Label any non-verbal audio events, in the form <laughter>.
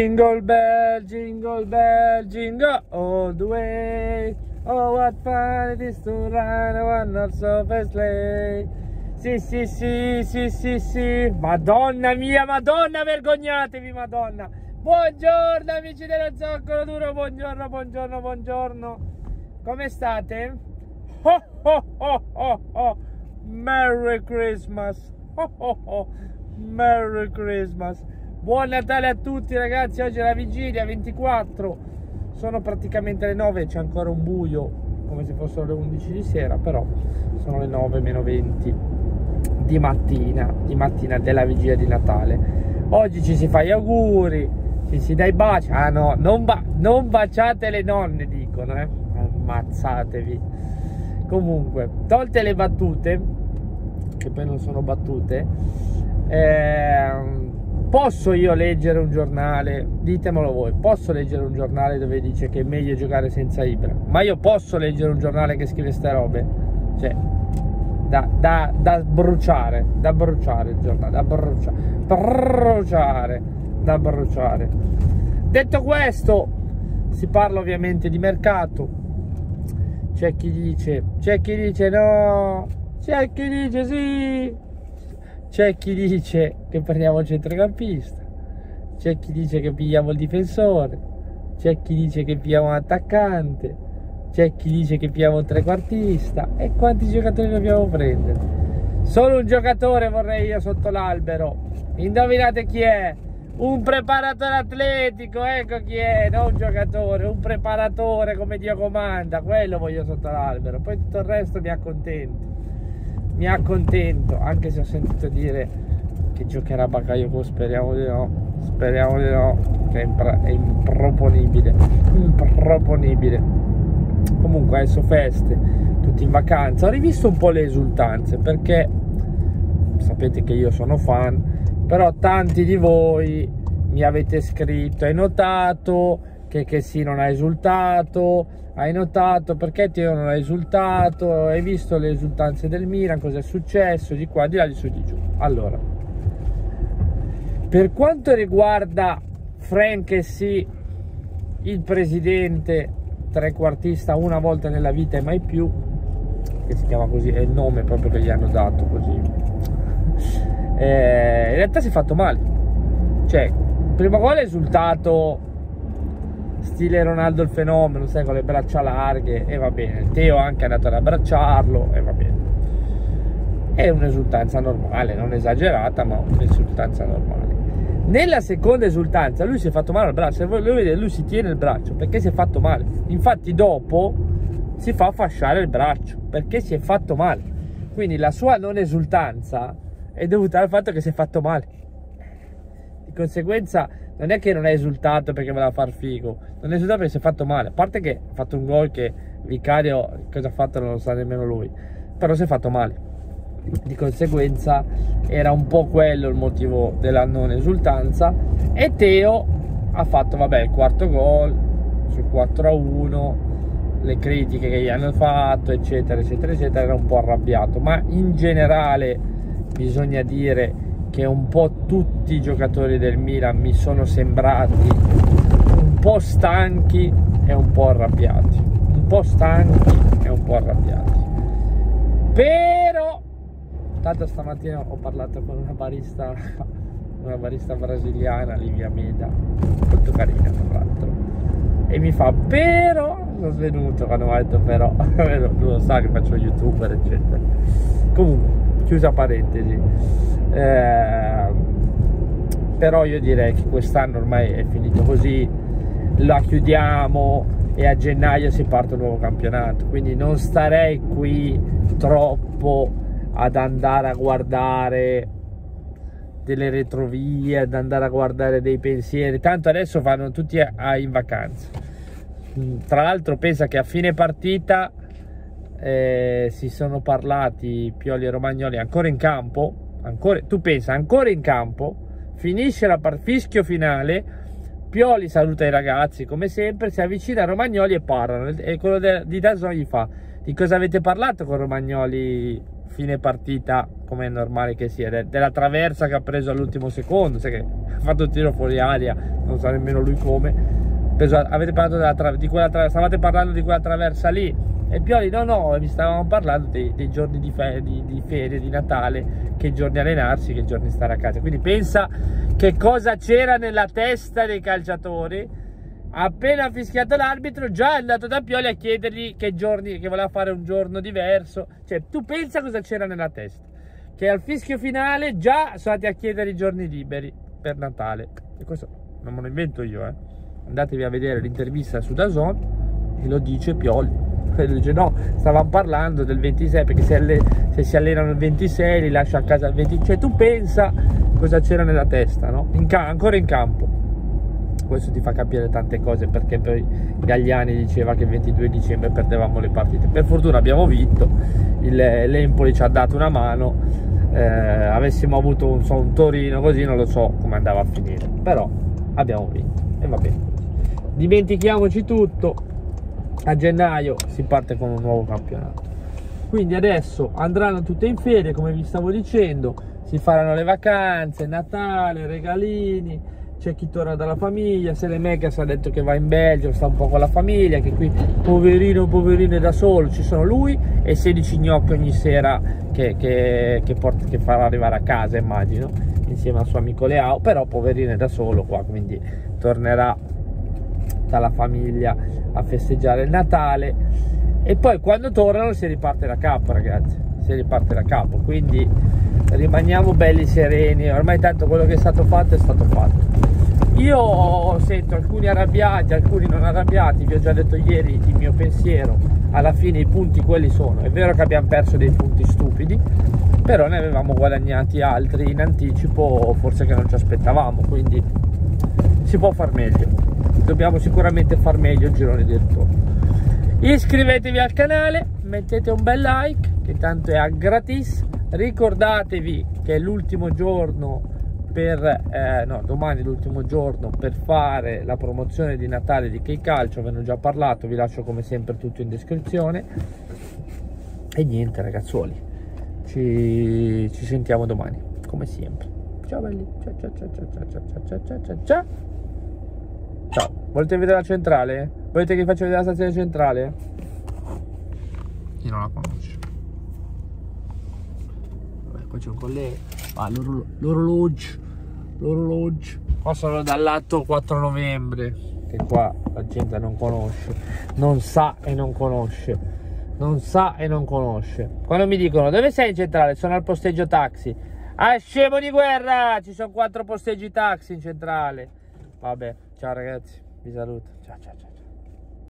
Jingle bell, jingle bell, jingle all the way. Oh, what fun it is to ride on one horse open sleigh. Sì, sì, sì, sì, sì, sì. Madonna mia, madonna, vergognatevi, madonna. Buongiorno amici dello Zoccolo Duro, buongiorno, buongiorno, buongiorno. Come state? Oh, oh, oh, oh, oh. Merry Christmas. Oh, oh, oh. Merry Christmas. Buon Natale a tutti ragazzi, oggi è la vigilia 24, sono praticamente le 9, c'è ancora un buio come se fossero le 11 di sera, però sono le 9 meno 20 di mattina, di mattina della vigilia di Natale. Oggi ci si fa gli auguri, ci si dà i baci, ah no, non, ba non baciate le nonne dicono, eh? ammazzatevi. Comunque, tolte le battute, che poi non sono battute, eh, Posso io leggere un giornale, ditemelo voi, posso leggere un giornale dove dice che è meglio giocare senza Ibra, ma io posso leggere un giornale che scrive ste robe? Cioè, da, da, da bruciare, da bruciare il giornale, da bruciare, bruciare, da bruciare. Detto questo, si parla ovviamente di mercato, c'è chi dice, c'è chi dice no, c'è chi dice sì, c'è chi dice che prendiamo il centrocampista, c'è chi dice che pigliamo il difensore, c'è chi dice che pigliamo un attaccante, c'è chi dice che pigliamo un trequartista e quanti giocatori dobbiamo prendere? Solo un giocatore vorrei io sotto l'albero. Indovinate chi è? Un preparatore atletico, ecco chi è, non un giocatore, un preparatore come Dio comanda, quello voglio sotto l'albero, poi tutto il resto mi accontento mi accontento, anche se ho sentito dire che giocherà Bakayoko, speriamo di no, speriamo di no, che è, improponibile, improponibile. Comunque adesso feste, tutti in vacanza, ho rivisto un po' le esultanze perché sapete che io sono fan, però tanti di voi mi avete scritto, hai notato che, che sì non ha esultato, hai notato perché Teo non ha esultato, hai visto le esultanze del Milan, cosa è successo, di qua, di là, di su, di giù. Allora, per quanto riguarda Frank sì, il presidente trequartista una volta nella vita e mai più, che si chiama così, è il nome proprio che gli hanno dato così, eh, in realtà si è fatto male. Cioè, il primo gol è esultato stile Ronaldo il fenomeno, sai, con le braccia larghe e va bene. Teo anche è andato ad abbracciarlo e va bene. È un'esultanza normale, non esagerata, ma un'esultanza normale. Nella seconda esultanza lui si è fatto male al braccio, lo vedete, lui si tiene il braccio perché si è fatto male. Infatti dopo si fa fasciare il braccio perché si è fatto male. Quindi la sua non esultanza è dovuta al fatto che si è fatto male. Di conseguenza non è che non è esultato perché voleva far figo, non è esultato perché si è fatto male. A parte che ha fatto un gol che Vicario cosa ha fatto non lo sa nemmeno lui, però si è fatto male. Di conseguenza era un po' quello il motivo della non esultanza e Teo ha fatto vabbè il quarto gol sul 4 a 1 le critiche che gli hanno fatto eccetera eccetera eccetera era un po' arrabbiato ma in generale bisogna dire che un po' tutti i giocatori del Milan mi sono sembrati un po' stanchi e un po' arrabbiati. Un po' stanchi e un po' arrabbiati. Però, tanto stamattina ho parlato con una barista, <laughs> una barista brasiliana, Livia Meda, molto carina tra l'altro, e mi fa, però, sono svenuto quando ha detto però, <laughs> lui lo sa che faccio youtuber, eccetera. Comunque, chiusa parentesi eh, però io direi che quest'anno ormai è finito così la chiudiamo e a gennaio si parte un nuovo campionato quindi non starei qui troppo ad andare a guardare delle retrovie ad andare a guardare dei pensieri. Tanto adesso vanno tutti a, a in vacanza. Tra l'altro pensa che a fine partita eh, si sono parlati Pioli e Romagnoli ancora in campo, ancora, tu pensa ancora in campo, finisce la part- fischio finale, Pioli saluta i ragazzi come sempre, si avvicina a Romagnoli e parlano. E quello de- di Dazon gli fa di cosa avete parlato con Romagnoli fine partita come è normale che sia. Della traversa che ha preso all'ultimo secondo cioè che ha fatto un tiro fuori aria non sa nemmeno lui come. Preso, avete parlato di quella traversa stavate parlando di quella traversa lì. E Pioli no no mi stavamo parlando dei, dei giorni di, fe, di, di, ferie di Natale che giorni allenarsi che giorni stare a casa. Quindi pensa che cosa c'era nella testa dei calciatori appena fischiato l'arbitro già è andato da Pioli a chiedergli che giorni che voleva fare un giorno diverso. Cioè tu pensa cosa c'era nella testa. Che al fischio finale già sono andati a chiedere i giorni liberi per Natale. E questo non me lo invento io eh. andatevi a vedere l'intervista su Dazon e lo dice Pioli. <laughs> Dice no stavamo parlando del 26 perché se, alle, se, si allenano il 26 li lascia a casa il 20 cioè tu pensa cosa c'era nella testa no? In ancora in campo questo ti fa capire tante cose perché poi Gagliani diceva che il 22 dicembre perdevamo le partite. Per fortuna abbiamo vinto l'Empoli ci ha dato una mano eh, avessimo avuto un, so, un Torino così non lo so come andava a finire però abbiamo vinto e va bene dimentichiamoci tutto a gennaio si parte con un nuovo campionato. Quindi adesso andranno tutte in ferie come vi stavo dicendo si faranno le vacanze Natale regalini c'è chi torna dalla famiglia, se Megas ha detto che va in Belgio, sta un po' con la famiglia, che qui poverino, poverino è da solo, ci sono lui e 16 gnocchi ogni sera che, che, che, porta, che farà arrivare a casa immagino, insieme al suo amico Leao, però poverino è da solo qua, quindi tornerà dalla famiglia a festeggiare il Natale. E poi quando tornano si riparte da capo ragazzi, si riparte da capo, quindi rimaniamo belli sereni, ormai tanto quello che è stato fatto è stato fatto. Io sento alcuni arrabbiati, alcuni non arrabbiati, vi ho già detto ieri il mio pensiero, alla fine i punti quelli sono, è vero che abbiamo perso dei punti stupidi, però ne avevamo guadagnati altri in anticipo, forse che non ci aspettavamo, quindi si può far meglio, dobbiamo sicuramente far meglio il girone di ritorno. Iscrivetevi al canale, mettete un bel like, che tanto è a gratis, ricordatevi che è l'ultimo giorno per eh, no, domani l'ultimo giorno per fare la promozione di Natale di Key Calcio ve ne ho già parlato vi lascio come sempre tutto in descrizione e niente ragazzuoli ci, ci sentiamo domani come sempre ciao belli ciao ciao ciao ciao ciao ciao ciao ciao ciao ciao ciao volete vedere la centrale? volete che vi faccia vedere la stazione centrale? chi non la conosce Vabbè, poi c'è un collega Ah, l'orologio, l'orologio. Qua sono dall'atto 4 novembre, che qua la gente non conosce, non sa e non conosce. Non sa e non conosce. Quando mi dicono dove sei in centrale? Sono al posteggio taxi. Ah, scemo di guerra! Ci sono quattro posteggi taxi in centrale. Vabbè, ciao ragazzi, vi saluto. Ciao ciao ciao.